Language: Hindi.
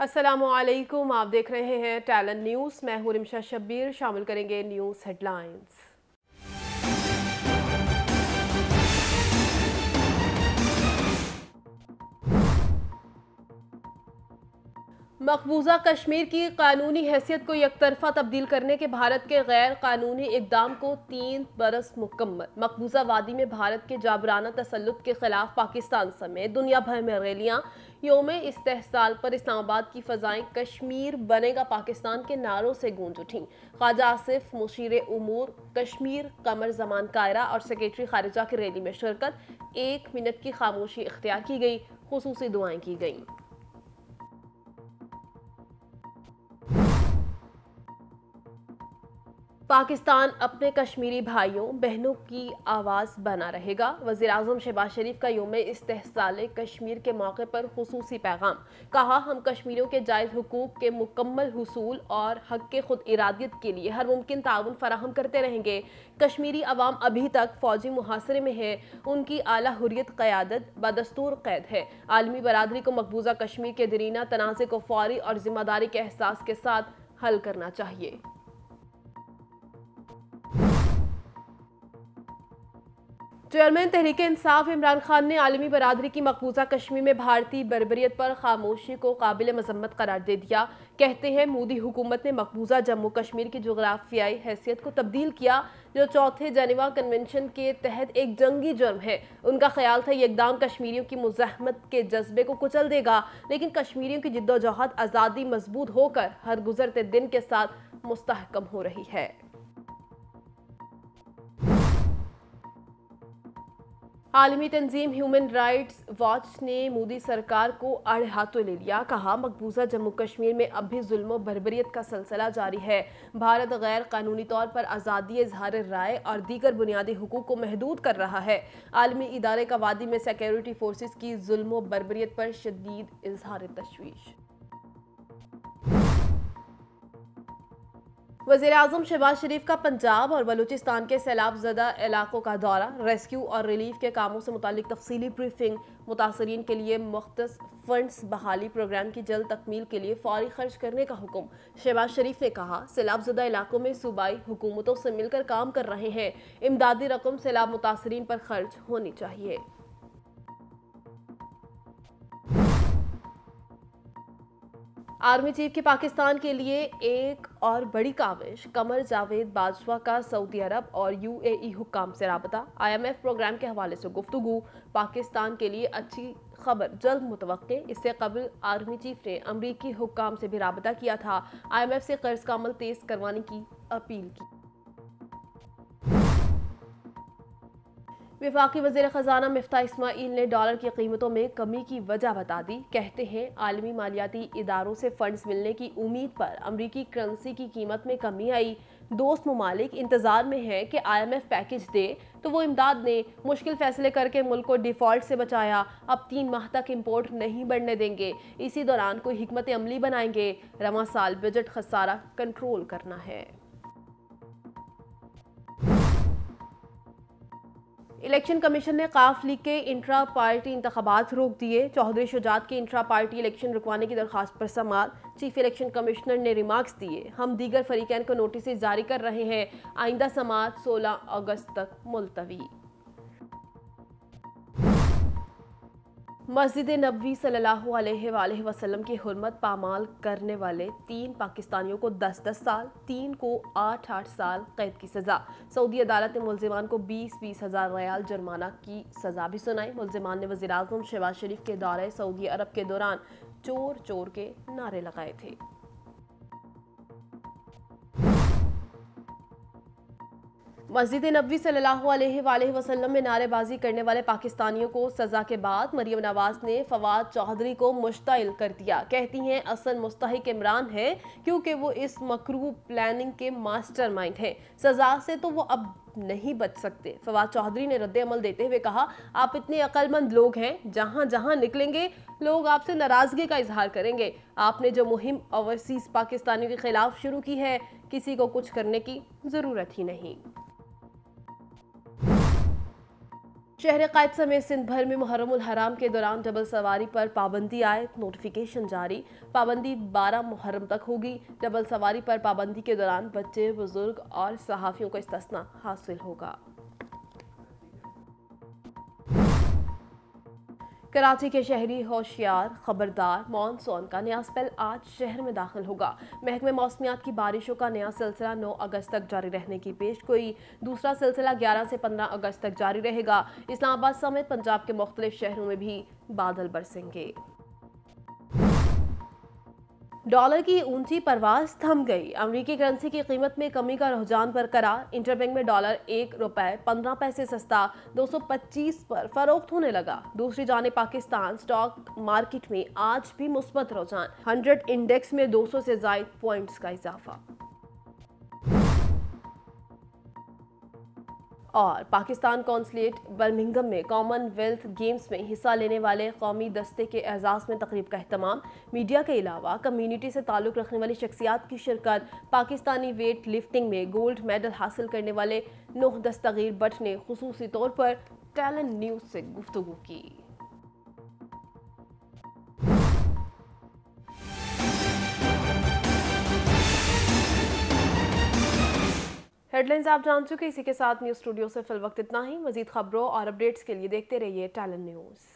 असलकुम आप देख रहे हैं टैलेंट न्यूज़ मैं हूँ रिमशा शब्बीर, शामिल करेंगे न्यूज़ हेडलाइंस मकबूजा कश्मीर की कानूनी हैसियत को यकतरफा तब्दील करने के भारत के गैर कानूनी इकदाम को तीन बरस मुकम्मल। मकबूजा वादी में भारत के जाबराना तसलुत के खिलाफ पाकिस्तान समेत दुनिया भर में रैलियाँ, योम इस्तेसाल पर इस्लामाबाद की फ़जाएँ कश्मीर बनेगा पाकिस्तान के नारों से गूंज उठी। ख्वाजा आसिफ, मुशीर उमूर, कश्मीर कमर जमान कायरा और सेक्रेटरी खारिजा की रैली में शिरकत, एक मिनट की खामोशी इख्तियार की गई, खसूसी दुआएँ की गईं। पाकिस्तान अपने कश्मीरी भाइयों, बहनों की आवाज़ बना रहेगा। वज़ीर अजम शहबाज शरीफ का योम इस्तेसाल कश्मीर के मौके पर खसूसी पैगाम। कहा, हम कश्मीरियों के जायज़ हकूक़ के मुकम्मल हसूल और हक के खुद इरादियत के लिए हर मुमकिन ताउन फराहम करते रहेंगे। कश्मीरी आवाम अभी तक फौजी मुहासरे में है। उनकी अली हुरियत क़्यादत बदस्तूर कैद है। आलमी बरदरी को मकबूजा कश्मीर के दरीना तनाज़े को फौरी और ज़िम्मेदारी के एहसास के साथ हल करना चाहिए। चेयरमैन तहरीक इंसाफ इमरान खान ने आलमी बरदरी की मकबूजा कश्मीर में भारतीय बरबरीत पर खामोशी को काबिल मजम्मत करार दे दिया। कहते हैं, मोदी हुकूमत ने मकबूजा जम्मू कश्मीर की जोग्राफियाई हैसियत को तब्दील किया, जो चौथे जनेवा कन्वेंशन के तहत एक जंगी जुर्म है। उनका ख्याल था, ये इकदाम कश्मीरियों की मुजाहमत के जज्बे को कुचल देगा, लेकिन कश्मीरियों की जिद्दोजहद आज़ादी मज़बूत होकर हर गुजरते दिन के साथ मुस्तहकम हो रही है। आलमी तंजीम ह्यूमन राइट्स वॉच ने मोदी सरकार को अड़े हाथों ले लिया। कहा, मकबूजा जम्मू कश्मीर में अब भी जुल्म बरबरीत का सिलसिला जारी है। भारत गैर कानूनी तौर पर आज़ादी इजहार राय और दीगर बुनियादी हकूक को महदूद कर रहा है। आलमी इदारे का वादी में सिक्योरिटी फोर्सेज की जुल्म बरबरीत पर शदीद इजहार तशवीश। वज़ीर अजम शहबाज शरीफ का पंजाब और बलूचिस्तान के सैलाब जदा इलाकों का दौरा। रेस्क्यू और रिलीफ के कामों से मुतल तफसीली ब्रीफिंग, मुतासरीन के लिए मुख्त फंड्स बहाली प्रोग्राम की जल्द तकमील के लिए फौरी खर्च करने का हुक्म। शहबाज शरीफ ने कहा, सैलाब जदा इलाकों में सूबाई हुकूमतों से मिलकर काम कर रहे हैं। इमदादी रकम सैलाब मुतासरीन पर खर्च होनी चाहिए। आर्मी चीफ की पाकिस्तान के लिए एक और बड़ी काविश, कमर जावेद बाजवा का सऊदी अरब और यूएई हुकाम से रबता। आईएमएफ प्रोग्राम के हवाले से गुफ्तु पाकिस्तान के लिए अच्छी खबर, जल्द मुतव इससे कबल आर्मी चीफ ने अमरीकी हुकाम से भी रबता किया था। आईएमएफ से कर्ज का अमल तेज करवाने की अपील की। विफाकी वज़ीर ख़जाना मफ्ता इसमाइल ने डॉलर की कीमतों में कमी की वजह बता दी। कहते हैं, आलमी मालियाती इदारों से फंड्स मिलने की उम्मीद पर अमरीकी करेंसी की कीमत में कमी आई। दोस्त ममालिक इंतज़ार में है कि आईएमएफ पैकेज दे तो वो इमदाद ने मुश्किल फैसले करके मुल्क को डिफ़ॉल्ट से बचाया। अब तीन माह तक इम्पोर्ट नहीं बढ़ने देंगे। इसी दौरान कोई हमत अमली बनाएँगे। रवा साल बजट खसारा कंट्रोल करना है। इलेक्शन कमीशन ने काफ लीग के इंट्रा पार्टी इंतबात रोक दिए। चौधरी शुजात के इंट्रा पार्टी इलेक्शन रुकवाने की दरख्वास्त पर समाल चीफ इलेक्शन कमिश्नर ने रिमार्क्स दिए। हम दीगर फरीकैन को नोटिस जारी कर रहे हैं। आइंदा समात 16 अगस्त तक मुलतवी। मस्जिद नबी सल्लल्लाहु अलैहि वसल्लम की हरमत पामाल करने वाले तीन पाकिस्तानियों को 10-10 साल, तीन को 8-8 साल कैद की सज़ा। सऊदी अदालत ने मुलजमान को 20-20 हज़ार रयाल जुर्माना की सज़ा भी सुनाई। मुलजमान ने वजी अजम शहबाज शरीफ के दौरे सऊदी अरब के दौरान चोर चोर के नारे लगाए थे। मस्जिद नबी सल्लल्लाहु अलैहि वसल्लम में नारेबाजी करने वाले पाकिस्तानियों को सज़ा के बाद मरियम नवाज़ ने फवाद चौधरी को मुश्तिल कर दिया। कहती हैं, असल मुस्तक इमरान है क्योंकि वो इस मकरू प्लानिंग के मास्टर माइंड हैं। सज़ा से तो वो अब नहीं बच सकते। फवाद चौधरी ने रद्दमल देते हुए कहा, आप इतने अक्लमंद लोग हैं जहाँ जहाँ निकलेंगे, लोग आपसे नाराज़गी का इजहार करेंगे। आपने जो मुहिम ओवरसीज़ पाकिस्तानियों के खिलाफ शुरू की है, किसी को कुछ करने की ज़रूरत ही नहीं। शहर कैद समेत सिंध भर में मुहरम हराम के दौरान डबल सवारी पर पाबंदी आए। नोटिफिकेशन जारी। पाबंदी 12 मुहर्रम तक होगी। डबल सवारी पर पाबंदी के दौरान बच्चे, बुज़ुर्ग और सहाफ़ियों का इस्तना हासिल होगा। कराची के शहरी होशियार खबरदार मानसून का नया स्पेल आज शहर में दाखिल होगा। महकमे मौसमियात की बारिशों का नया सिलसिला 9 अगस्त तक जारी रहने की पेश गोई। दूसरा सिलसिला 11 से 15 अगस्त तक जारी रहेगा। इस्लामाबाद समेत पंजाब के मुख्तलिफ़ शहरों में भी बादल बरसेंगे। डॉलर की ऊँची परवाज थम गई। अमरीकी करेंसी की कीमत में कमी का रुझान बरकरार। इंटरबैंक में डॉलर एक रुपए पंद्रह पैसे सस्ता 225 पर फरोख्त होने लगा। दूसरी जाने पाकिस्तान स्टॉक मार्केट में आज भी मुस्बत रुझान। 100 इंडेक्स में 200 से जायद पॉइंट्स का इजाफा। और पाकिस्तान कौंसलेट बर्मिंगम में कॉमनवेल्थ गेम्स में हिस्सा लेने वाले कौमी दस्ते के एजाज़ में तकरीब का अहतमाम। मीडिया के अलावा कम्यूनिटी से ताल्लुक़ रखने वाली शख्सियात की शिरकत, पाकिस्तानी वेट लिफ्टिंग में गोल्ड मेडल हासिल करने वाले नोह दस्तगीर बट ने खसूसी तौर पर टैलेंट न्यूज़ से गुफ्तु की। हेडलाइंस आप जान चुके इसी के साथ न्यूज़ स्टूडियो से फिल वक्त इतना ही। मजीद खबरों और अपडेट्स के लिए देखते रहिए टैलेंट न्यूज़।